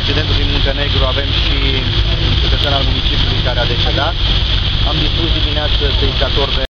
accidentul din Muntenegru avem și un cetățean al municipiului care a decedat. Am dispus dimineață tăicator de